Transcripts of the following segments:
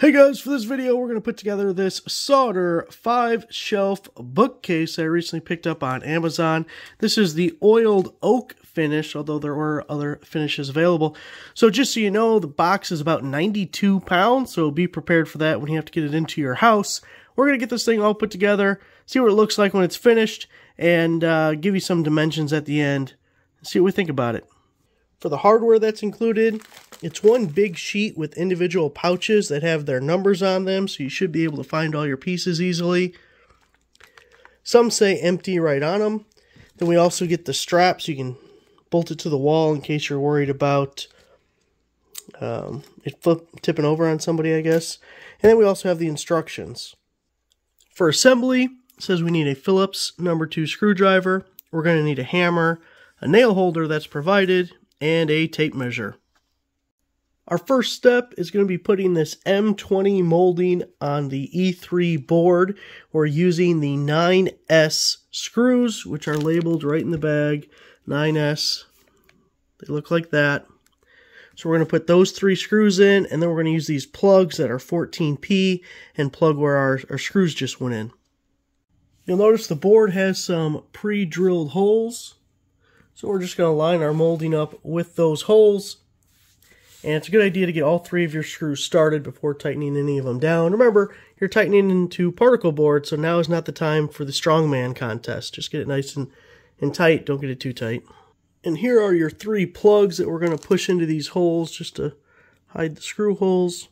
Hey guys, for this video we're going to put together this Sauder 5 shelf bookcase I recently picked up on Amazon. This is the oiled oak finish, although there were other finishes available. So just so you know, the box is about 92 pounds, so be prepared for that when you have to get it into your house. We're going to get this thing all put together, see what it looks like when it's finished, and uh, give you some dimensions at the end, see what we think about it. For the hardware that's included, it's one big sheet with individual pouches that have their numbers on them, so you should be able to find all your pieces easily. Some say empty right on them. Then we also get the straps. you can bolt it to the wall in case you're worried about um, it flip, tipping over on somebody, I guess. And then we also have the instructions. For assembly, says we need a Phillips number 2 screwdriver. We're going to need a hammer, a nail holder that's provided, and a tape measure. Our first step is going to be putting this M20 molding on the E3 board. We're using the 9S screws, which are labeled right in the bag. 9S. They look like that. So we're going to put those three screws in, and then we're going to use these plugs that are 14P and plug where our, our screws just went in. You'll notice the board has some pre-drilled holes so we're just going to line our molding up with those holes. And it's a good idea to get all three of your screws started before tightening any of them down. Remember, you're tightening into particle board, so now is not the time for the strongman contest. Just get it nice and, and tight. Don't get it too tight. And here are your three plugs that we're going to push into these holes just to hide the screw holes.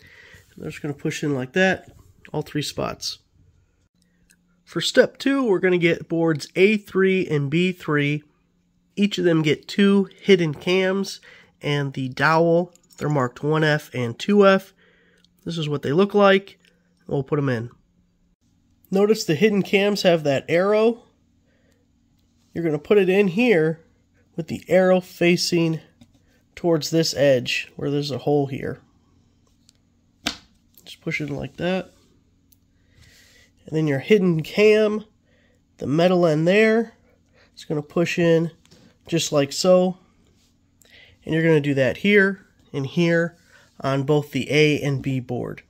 And They're just going to push in like that, all three spots. For step two, we're going to get boards A3 and B3. Each of them get two hidden cams and the dowel. They're marked 1F and 2F. This is what they look like. We'll put them in. Notice the hidden cams have that arrow. You're going to put it in here with the arrow facing towards this edge where there's a hole here. Just push it in like that. And then your hidden cam, the metal end there, it's going to push in just like so. And you're going to do that here and here on both the A and B board.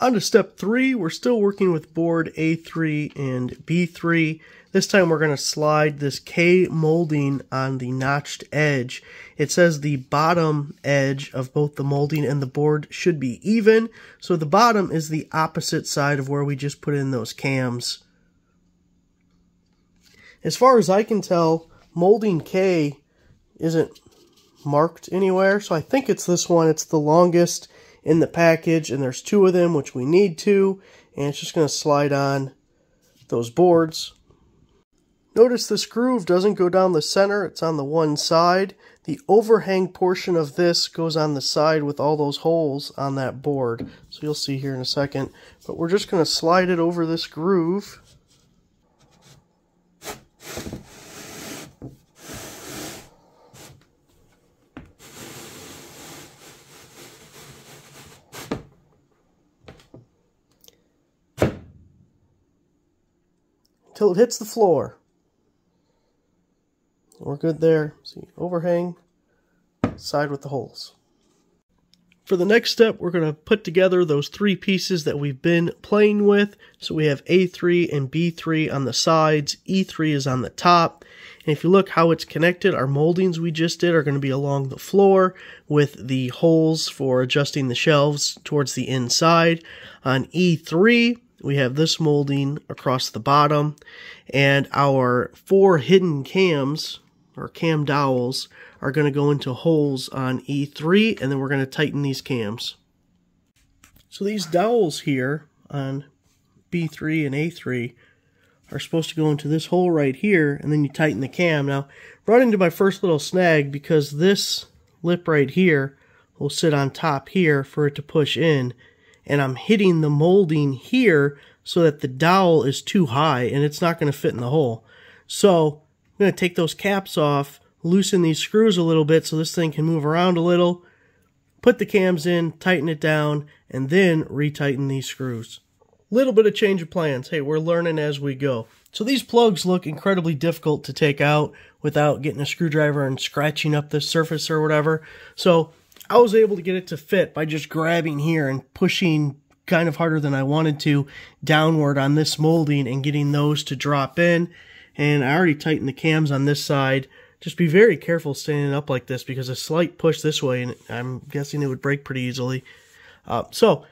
On to step three, we're still working with board A3 and B3. This time we're going to slide this K molding on the notched edge. It says the bottom edge of both the molding and the board should be even. So the bottom is the opposite side of where we just put in those cams. As far as I can tell, molding K isn't marked anywhere. So I think it's this one. It's the longest in the package and there's two of them, which we need to. And it's just going to slide on those boards. Notice this groove doesn't go down the center, it's on the one side. The overhang portion of this goes on the side with all those holes on that board. So you'll see here in a second. But we're just going to slide it over this groove. Until it hits the floor. We're good there. See, overhang, side with the holes. For the next step, we're going to put together those three pieces that we've been playing with. So we have A3 and B3 on the sides, E3 is on the top. And if you look how it's connected, our moldings we just did are going to be along the floor with the holes for adjusting the shelves towards the inside. On E3, we have this molding across the bottom and our four hidden cams or cam dowels are going to go into holes on E3 and then we're going to tighten these cams. So these dowels here on B3 and A3 are supposed to go into this hole right here and then you tighten the cam. Now run into my first little snag because this lip right here will sit on top here for it to push in and I'm hitting the molding here so that the dowel is too high and it's not going to fit in the hole. So I'm going to take those caps off, loosen these screws a little bit so this thing can move around a little, put the cams in, tighten it down, and then retighten these screws. Little bit of change of plans. Hey, we're learning as we go. So these plugs look incredibly difficult to take out without getting a screwdriver and scratching up the surface or whatever. So I was able to get it to fit by just grabbing here and pushing kind of harder than I wanted to downward on this molding and getting those to drop in. And I already tightened the cams on this side. Just be very careful standing up like this because a slight push this way and I'm guessing it would break pretty easily. Uh, so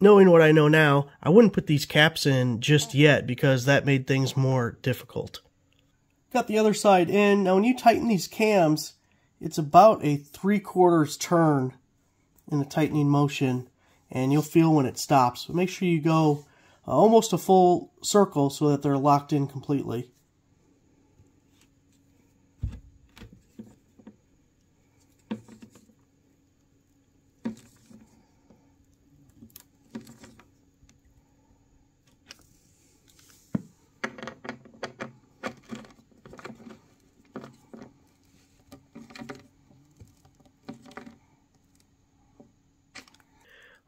knowing what I know now, I wouldn't put these caps in just yet because that made things more difficult. Got the other side in. Now when you tighten these cams, it's about a three quarters turn in the tightening motion and you'll feel when it stops. But make sure you go uh, almost a full circle so that they're locked in completely.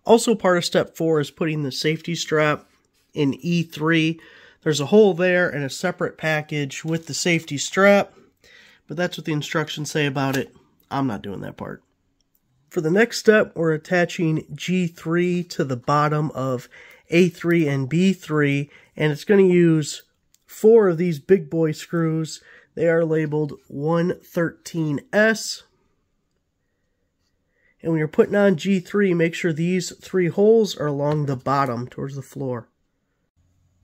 Also part of step four is putting the safety strap in E3. There's a hole there and a separate package with the safety strap, but that's what the instructions say about it. I'm not doing that part. For the next step, we're attaching G3 to the bottom of A3 and B3, and it's going to use four of these big boy screws. They are labeled 113S, and when you're putting on G3, make sure these three holes are along the bottom towards the floor.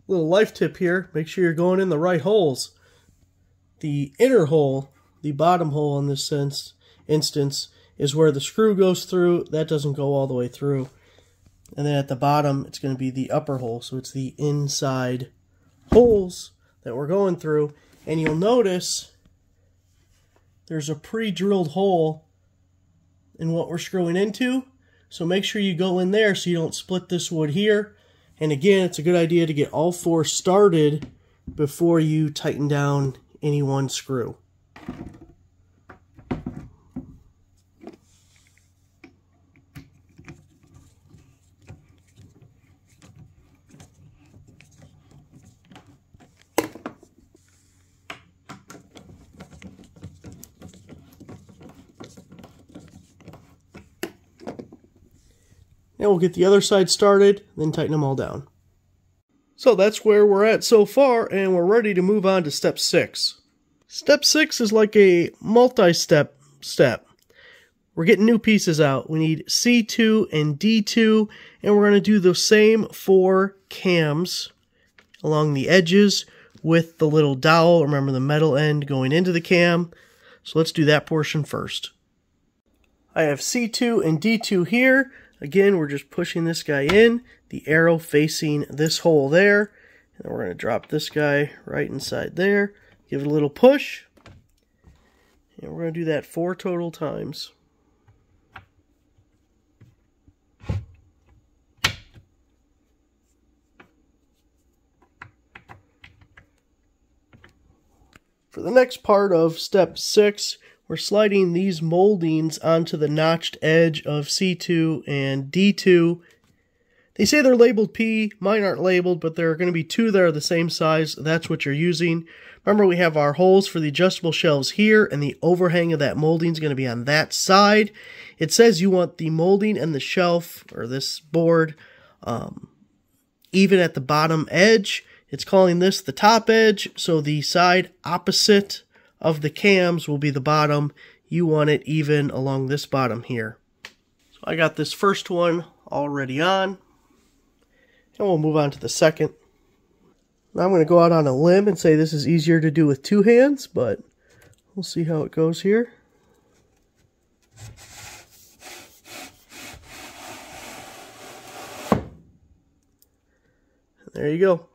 Little life tip here, make sure you're going in the right holes. The inner hole, the bottom hole in this sense, instance, is where the screw goes through. That doesn't go all the way through. And then at the bottom, it's going to be the upper hole. So it's the inside holes that we're going through. And you'll notice there's a pre-drilled hole in what we're screwing into. So make sure you go in there so you don't split this wood here. And again, it's a good idea to get all four started before you tighten down any one screw. We'll get the other side started, then tighten them all down. So that's where we're at so far, and we're ready to move on to step six. Step six is like a multi-step step. We're getting new pieces out. We need C2 and D2, and we're going to do the same for cams along the edges with the little dowel. Remember the metal end going into the cam. So let's do that portion first. I have C2 and D2 here. Again, we're just pushing this guy in, the arrow facing this hole there. And we're going to drop this guy right inside there. Give it a little push. And we're going to do that four total times. For the next part of step six, we're sliding these moldings onto the notched edge of C2 and D2. They say they're labeled P, mine aren't labeled, but there are going to be two that are the same size. That's what you're using. Remember, we have our holes for the adjustable shelves here, and the overhang of that molding is going to be on that side. It says you want the molding and the shelf, or this board, um, even at the bottom edge. It's calling this the top edge, so the side opposite of the cams will be the bottom. You want it even along this bottom here. So I got this first one already on. And we'll move on to the second. Now I'm going to go out on a limb and say this is easier to do with two hands, but we'll see how it goes here. There you go.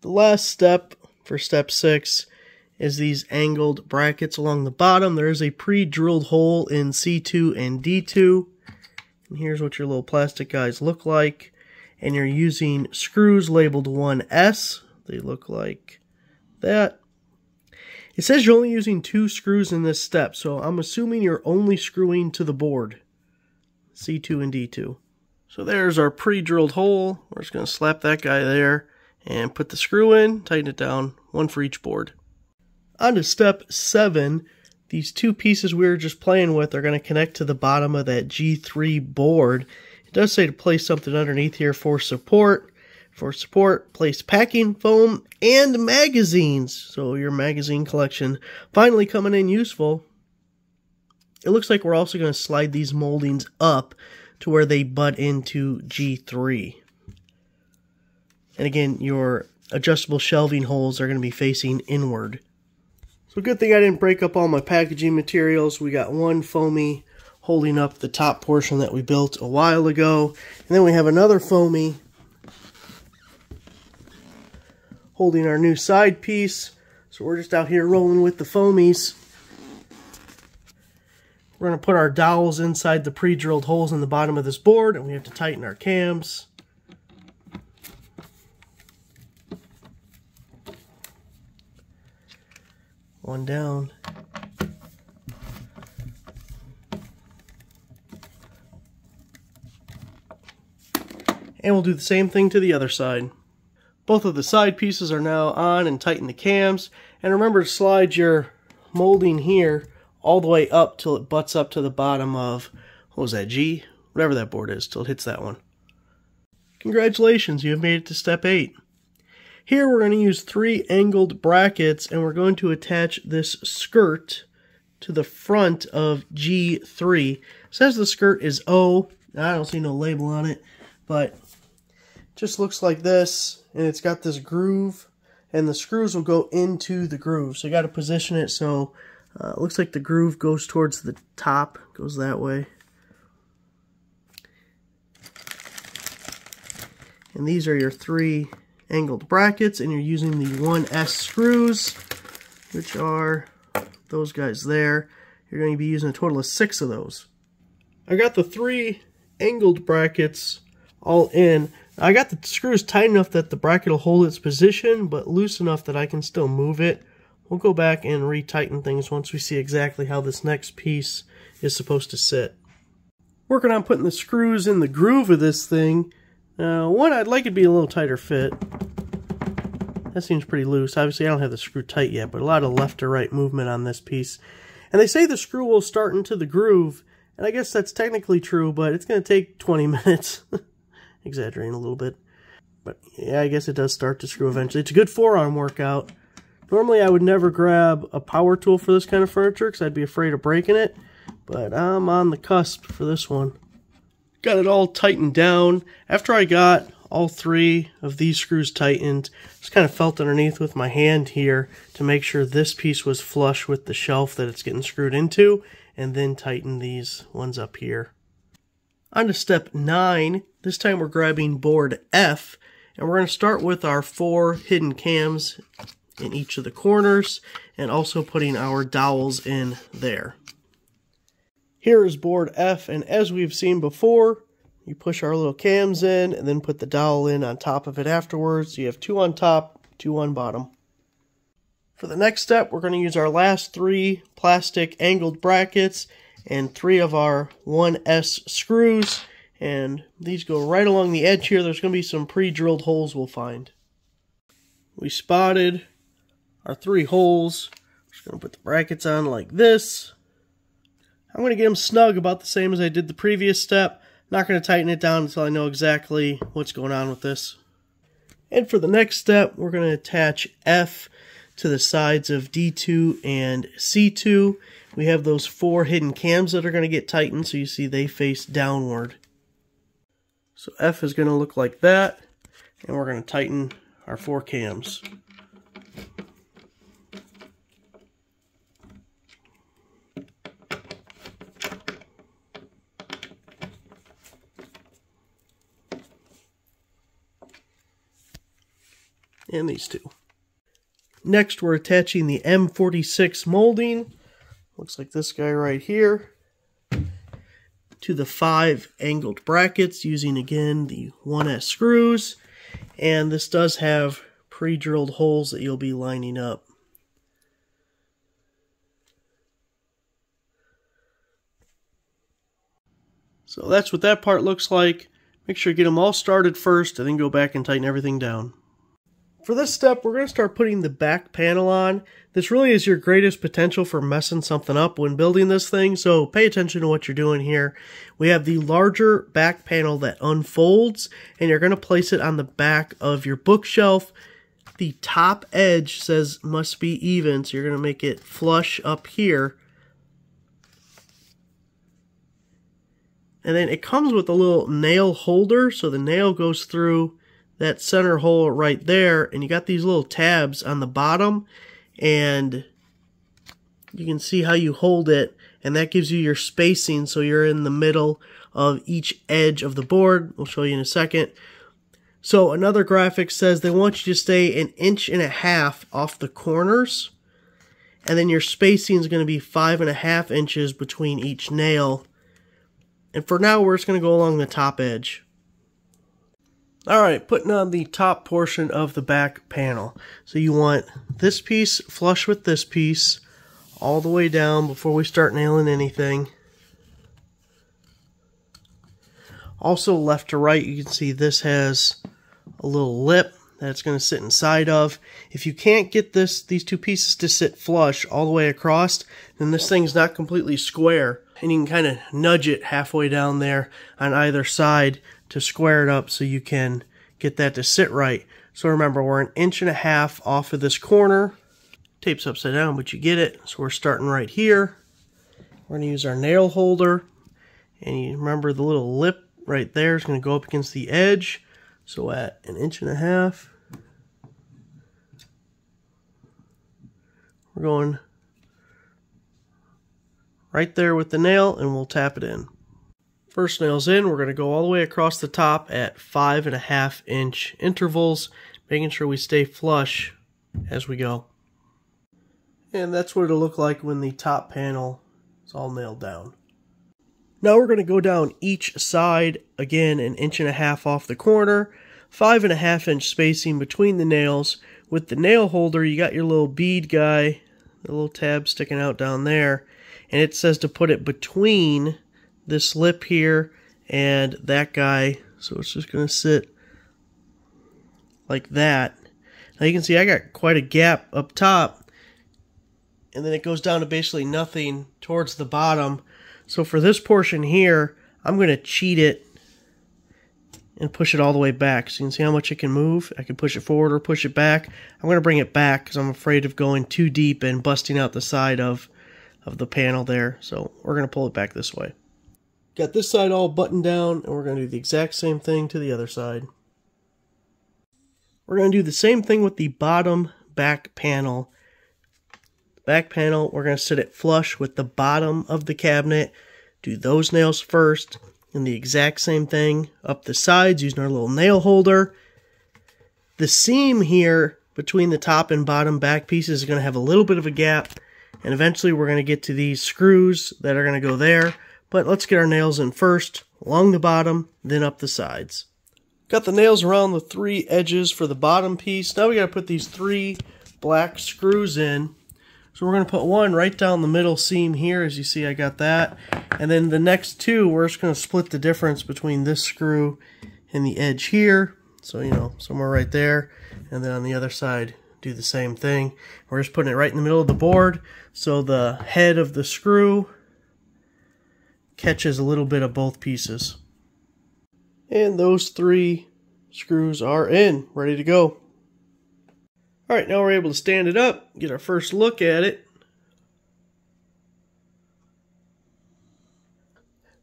The last step for step six is these angled brackets along the bottom. There is a pre-drilled hole in C2 and D2. And here's what your little plastic guys look like. And you're using screws labeled 1S. They look like that. It says you're only using two screws in this step, so I'm assuming you're only screwing to the board. C2 and D2. So there's our pre-drilled hole. We're just going to slap that guy there and put the screw in, tighten it down, one for each board. On to step seven, these two pieces we were just playing with are going to connect to the bottom of that G3 board. It does say to place something underneath here for support. For support, place packing foam and magazines. So your magazine collection finally coming in useful. It looks like we're also going to slide these moldings up to where they butt into G3. And again, your adjustable shelving holes are going to be facing inward. So good thing I didn't break up all my packaging materials. We got one foamy holding up the top portion that we built a while ago. And then we have another foamy holding our new side piece. So we're just out here rolling with the foamies. We're going to put our dowels inside the pre-drilled holes in the bottom of this board and we have to tighten our cams. One down. And we'll do the same thing to the other side. Both of the side pieces are now on and tighten the cams. And remember to slide your molding here all the way up till it butts up to the bottom of, what was that, G? Whatever that board is, till it hits that one. Congratulations, you have made it to step 8. Here we're going to use three angled brackets and we're going to attach this skirt to the front of G3. It says the skirt is O. I don't see no label on it, but just looks like this and it's got this groove and the screws will go into the groove. So you got to position it so uh, it looks like the groove goes towards the top, goes that way. And these are your three angled brackets and you're using the 1S screws, which are those guys there. You're going to be using a total of six of those. I got the three angled brackets all in. I got the screws tight enough that the bracket will hold its position, but loose enough that I can still move it. We'll go back and retighten things once we see exactly how this next piece is supposed to sit. Working on putting the screws in the groove of this thing, uh, one, I'd like it to be a little tighter fit. That seems pretty loose. Obviously, I don't have the screw tight yet, but a lot of left to right movement on this piece. And they say the screw will start into the groove, and I guess that's technically true, but it's going to take 20 minutes. Exaggerating a little bit. But yeah, I guess it does start to screw eventually. It's a good forearm workout. Normally, I would never grab a power tool for this kind of furniture because I'd be afraid of breaking it, but I'm on the cusp for this one. Got it all tightened down. After I got all three of these screws tightened, just kind of felt underneath with my hand here to make sure this piece was flush with the shelf that it's getting screwed into, and then tighten these ones up here. On to step 9. This time we're grabbing board F, and we're going to start with our four hidden cams in each of the corners, and also putting our dowels in there. Here is board F, and as we've seen before, you push our little cams in and then put the dowel in on top of it afterwards. So you have two on top, two on bottom. For the next step, we're going to use our last three plastic angled brackets and three of our 1S screws. And these go right along the edge here. There's going to be some pre-drilled holes we'll find. We spotted our three holes. Just going to put the brackets on like this. I'm going to get them snug about the same as I did the previous step. Not going to tighten it down until I know exactly what's going on with this. And for the next step, we're going to attach F to the sides of D2 and C2. We have those four hidden cams that are going to get tightened, so you see they face downward. So F is going to look like that, and we're going to tighten our four cams. And these two. Next, we're attaching the M46 molding. Looks like this guy right here. To the five angled brackets using, again, the 1S screws. And this does have pre-drilled holes that you'll be lining up. So that's what that part looks like. Make sure you get them all started first and then go back and tighten everything down. For this step, we're going to start putting the back panel on. This really is your greatest potential for messing something up when building this thing, so pay attention to what you're doing here. We have the larger back panel that unfolds, and you're going to place it on the back of your bookshelf. The top edge says must be even, so you're going to make it flush up here. And then it comes with a little nail holder, so the nail goes through that center hole right there, and you got these little tabs on the bottom, and you can see how you hold it, and that gives you your spacing, so you're in the middle of each edge of the board. We'll show you in a second. So another graphic says they want you to stay an inch and a half off the corners, and then your spacing is going to be five and a half inches between each nail and for now, we're just going to go along the top edge. Alright, putting on the top portion of the back panel. So you want this piece flush with this piece all the way down before we start nailing anything. Also left to right, you can see this has a little lip that it's going to sit inside of. If you can't get this these two pieces to sit flush all the way across, then this thing's not completely square and you can kind of nudge it halfway down there on either side to square it up so you can get that to sit right. So remember, we're an inch and a half off of this corner. Tape's upside down, but you get it. So we're starting right here. We're going to use our nail holder. And you remember the little lip right there is going to go up against the edge. So at an inch and a half, we're going right there with the nail and we'll tap it in. First nail's in, we're going to go all the way across the top at five and a half inch intervals, making sure we stay flush as we go. And that's what it'll look like when the top panel is all nailed down. Now we're going to go down each side, again an inch and a half off the corner, five and a half inch spacing between the nails. With the nail holder, you got your little bead guy, the little tab sticking out down there, and it says to put it between this lip here and that guy so it's just going to sit like that now you can see I got quite a gap up top and then it goes down to basically nothing towards the bottom so for this portion here I'm going to cheat it and push it all the way back. So you can see how much it can move. I can push it forward or push it back. I'm going to bring it back because I'm afraid of going too deep and busting out the side of of the panel there. So we're going to pull it back this way. Got this side all buttoned down, and we're going to do the exact same thing to the other side. We're going to do the same thing with the bottom back panel. Back panel, we're going to sit it flush with the bottom of the cabinet. Do those nails first, and the exact same thing up the sides using our little nail holder. The seam here between the top and bottom back pieces is going to have a little bit of a gap and eventually we're going to get to these screws that are going to go there. But let's get our nails in first, along the bottom, then up the sides. Got the nails around the three edges for the bottom piece. Now we got to put these three black screws in. So we're going to put one right down the middle seam here. As you see, I got that. And then the next two, we're just going to split the difference between this screw and the edge here. So, you know, somewhere right there. And then on the other side, do the same thing. We're just putting it right in the middle of the board so the head of the screw catches a little bit of both pieces. And those three screws are in, ready to go. Alright, now we're able to stand it up, get our first look at it.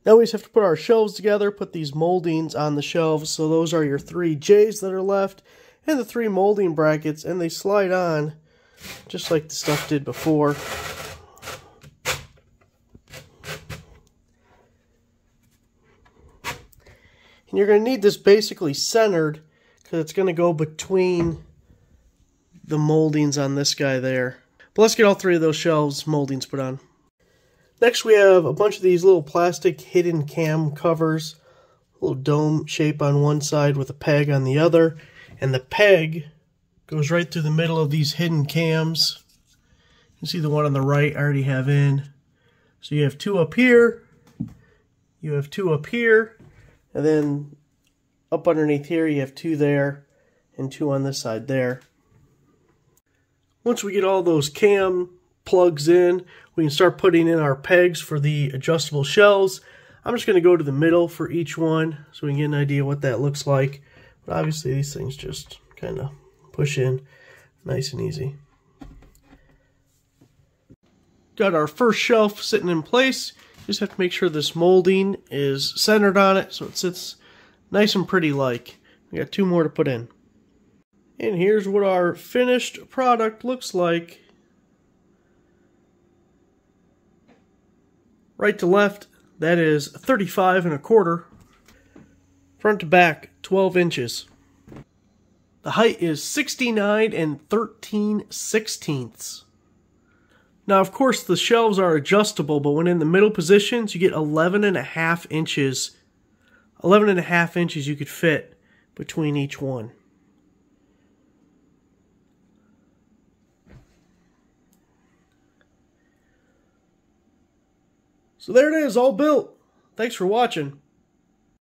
Now we just have to put our shelves together, put these moldings on the shelves. So those are your three J's that are left and the three molding brackets and they slide on just like the stuff did before. And you're going to need this basically centered because it's going to go between the moldings on this guy there. But let's get all three of those shelves moldings put on. Next we have a bunch of these little plastic hidden cam covers. A little dome shape on one side with a peg on the other and the peg goes right through the middle of these hidden cams. You see the one on the right I already have in. So you have two up here, you have two up here, and then up underneath here you have two there and two on this side there. Once we get all those cam plugs in, we can start putting in our pegs for the adjustable shelves. I'm just going to go to the middle for each one so we can get an idea what that looks like. But obviously these things just kind of push in nice and easy. Got our first shelf sitting in place. Just have to make sure this molding is centered on it so it sits nice and pretty like. We got two more to put in. And here's what our finished product looks like. Right to left, that is 35 and a quarter. Front to back, 12 inches. The height is 69 and 13 sixteenths. Now, of course, the shelves are adjustable, but when in the middle positions, you get 11 and a half inches. 11 and a half inches you could fit between each one. So there it is, all built. Thanks for watching.